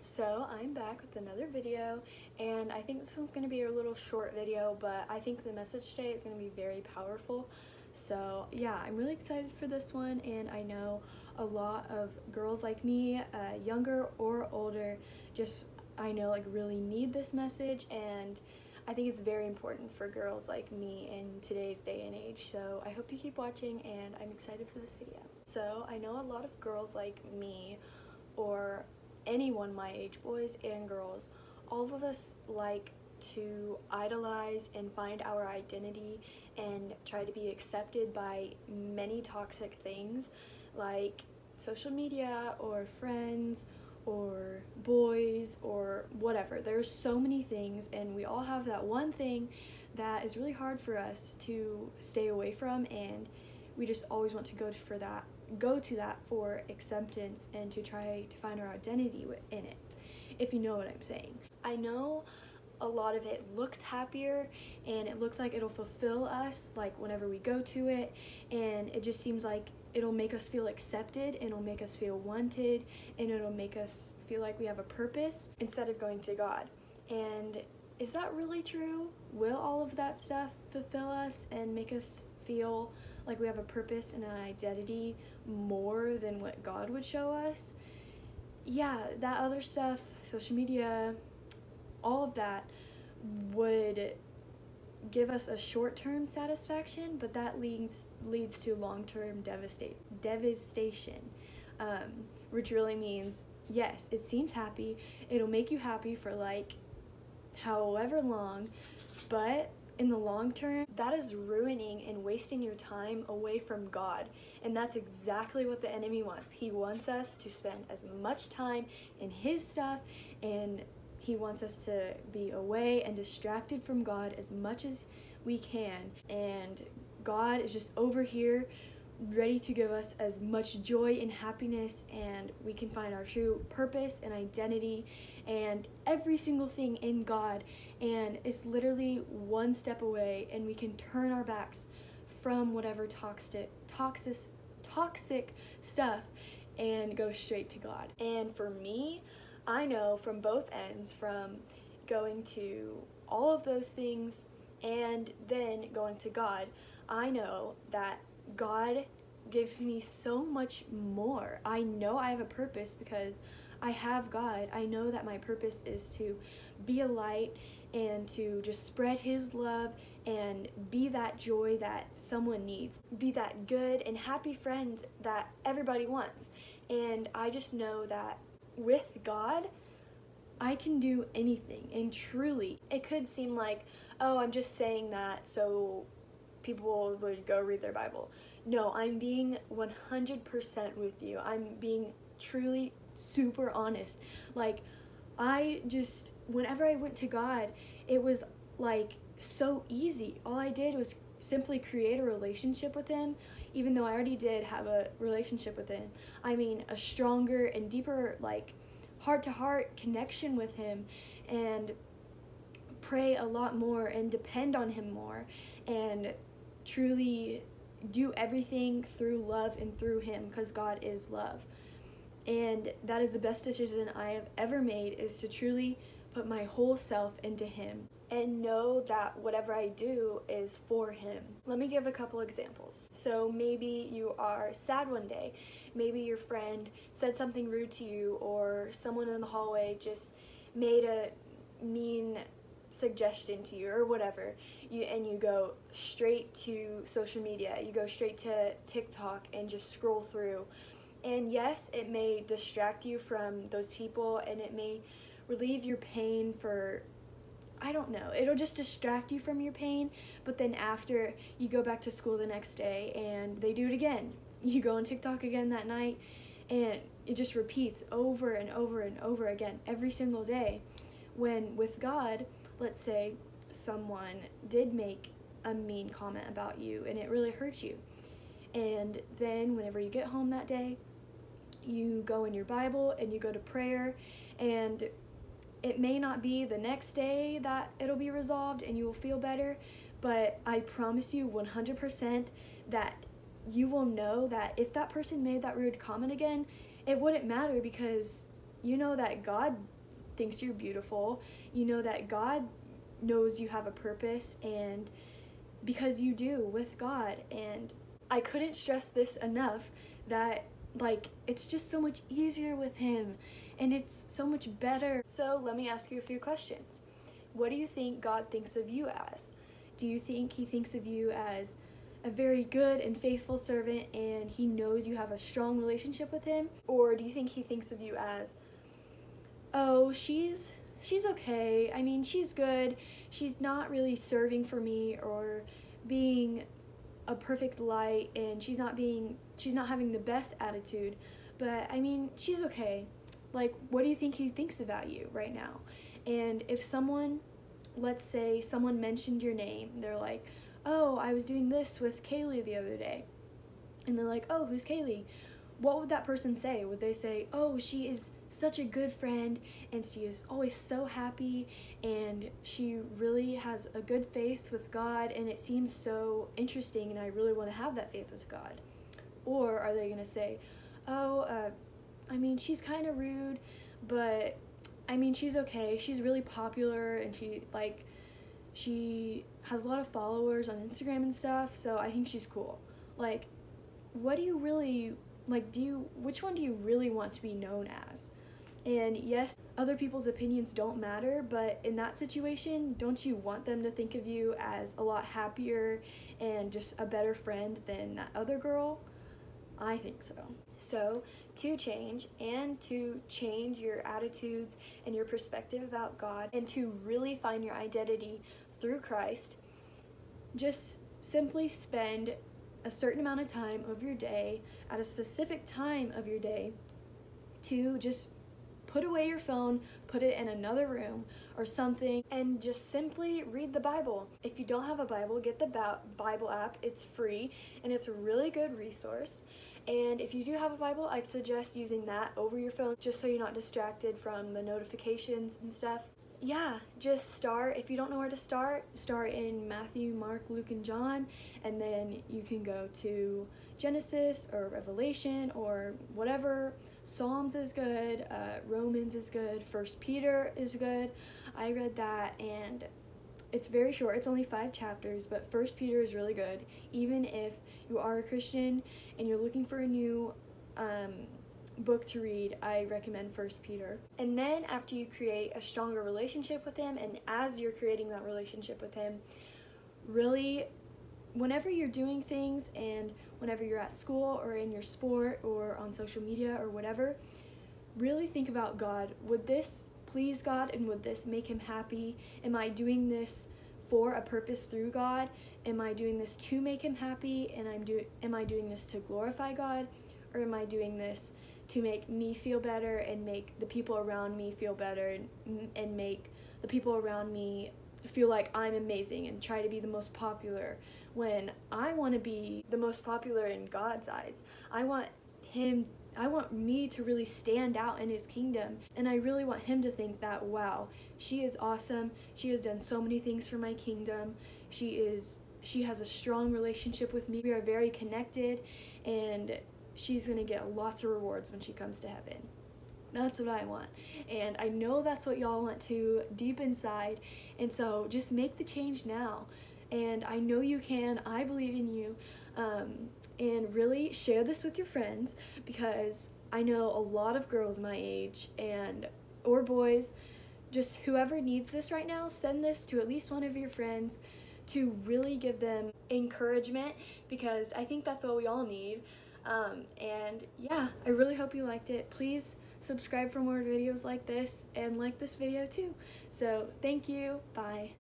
So I'm back with another video and I think this one's going to be a little short video but I think the message today is going to be very powerful. So yeah, I'm really excited for this one and I know a lot of girls like me, uh, younger or older, just I know like really need this message and I think it's very important for girls like me in today's day and age. So I hope you keep watching and I'm excited for this video. So I know a lot of girls like me or anyone my age, boys and girls, all of us like to idolize and find our identity and try to be accepted by many toxic things like social media or friends or boys or whatever. There's so many things and we all have that one thing that is really hard for us to stay away from and we just always want to go for that go to that for acceptance and to try to find our identity in it if you know what I'm saying. I know a lot of it looks happier and it looks like it'll fulfill us like whenever we go to it and it just seems like it'll make us feel accepted and it'll make us feel wanted and it'll make us feel like we have a purpose instead of going to God. And is that really true? Will all of that stuff fulfill us and make us feel like we have a purpose and an identity more than what God would show us? Yeah, that other stuff, social media, all of that would give us a short-term satisfaction, but that leads leads to long-term devastate devastation, um, which really means yes, it seems happy. It'll make you happy for like however long, but in the long term, that is ruining and wasting your time away from God. And that's exactly what the enemy wants. He wants us to spend as much time in his stuff and he wants us to be away and distracted from God as much as we can. And God is just over here ready to give us as much joy and happiness and we can find our true purpose and identity and every single thing in God and it's literally one step away and we can turn our backs from whatever toxic toxic toxic stuff and go straight to God. And for me, I know from both ends, from going to all of those things and then going to God, I know that God gives me so much more. I know I have a purpose because I have God. I know that my purpose is to be a light and to just spread His love and be that joy that someone needs. Be that good and happy friend that everybody wants. And I just know that with God, I can do anything. And truly, it could seem like, oh, I'm just saying that so people would go read their Bible. No, I'm being 100% with you. I'm being truly super honest. Like, I just, whenever I went to God, it was like so easy. All I did was simply create a relationship with Him even though I already did have a relationship with him. I mean, a stronger and deeper, like, heart to heart connection with him and pray a lot more and depend on him more and truly do everything through love and through him because God is love. And that is the best decision I have ever made is to truly put my whole self into him and know that whatever I do is for him. Let me give a couple examples. So maybe you are sad one day, maybe your friend said something rude to you or someone in the hallway just made a mean suggestion to you or whatever you and you go straight to social media you go straight to TikTok and just scroll through and yes it may distract you from those people and it may relieve your pain for I don't know. It'll just distract you from your pain, but then after you go back to school the next day and they do it again. You go on TikTok again that night and it just repeats over and over and over again every single day. When with God, let's say someone did make a mean comment about you and it really hurts you. And then whenever you get home that day, you go in your Bible and you go to prayer and it may not be the next day that it'll be resolved and you will feel better, but I promise you 100% that you will know that if that person made that rude comment again, it wouldn't matter because you know that God thinks you're beautiful. You know that God knows you have a purpose and because you do with God. And I couldn't stress this enough that like it's just so much easier with him and it's so much better. So let me ask you a few questions. What do you think God thinks of you as? Do you think he thinks of you as a very good and faithful servant and he knows you have a strong relationship with him? Or do you think he thinks of you as, oh, she's she's okay. I mean, she's good. She's not really serving for me or being a perfect light and she's not being she's not having the best attitude, but I mean, she's okay. Like, what do you think he thinks about you right now? And if someone let's say someone mentioned your name, they're like, "Oh, I was doing this with Kailey the other day." And they're like, "Oh, who's Kailey?" What would that person say? Would they say, "Oh, she is such a good friend and she is always so happy and she really has a good faith with God and it seems so interesting and I really want to have that faith with God. Or are they going to say, oh, uh, I mean, she's kind of rude, but I mean, she's okay. She's really popular and she, like, she has a lot of followers on Instagram and stuff, so I think she's cool. Like, what do you really, like, do you, which one do you really want to be known as? And yes, other people's opinions don't matter, but in that situation, don't you want them to think of you as a lot happier and just a better friend than that other girl? I think so. So, to change and to change your attitudes and your perspective about God and to really find your identity through Christ, just simply spend a certain amount of time of your day at a specific time of your day to just put away your phone, put it in another room or something, and just simply read the Bible. If you don't have a Bible, get the Bible app. It's free and it's a really good resource. And if you do have a Bible, I'd suggest using that over your phone just so you're not distracted from the notifications and stuff. Yeah, just start. If you don't know where to start, start in Matthew, Mark, Luke, and John, and then you can go to Genesis or Revelation or whatever Psalms is good, uh, Romans is good, First Peter is good. I read that and it's very short. It's only five chapters, but First Peter is really good. Even if you are a Christian and you're looking for a new um, book to read, I recommend First Peter. And then after you create a stronger relationship with him, and as you're creating that relationship with him, really whenever you're doing things and whenever you're at school or in your sport or on social media or whatever, really think about God. Would this please God and would this make him happy? Am I doing this for a purpose through God? Am I doing this to make him happy and I'm do am I doing this to glorify God or am I doing this to make me feel better and make the people around me feel better and, and make the people around me feel like I'm amazing and try to be the most popular when I want to be the most popular in God's eyes. I want him I want me to really stand out in his kingdom and I really want him to think that wow, she is awesome. She has done so many things for my kingdom. She is she has a strong relationship with me. We are very connected and she's going to get lots of rewards when she comes to heaven. That's what I want. And I know that's what y'all want too, deep inside. And so just make the change now. And I know you can. I believe in you. Um, and really share this with your friends because I know a lot of girls my age and or boys, just whoever needs this right now, send this to at least one of your friends to really give them encouragement because I think that's what we all need. Um, and yeah, I really hope you liked it. Please subscribe for more videos like this and like this video too. So thank you. Bye.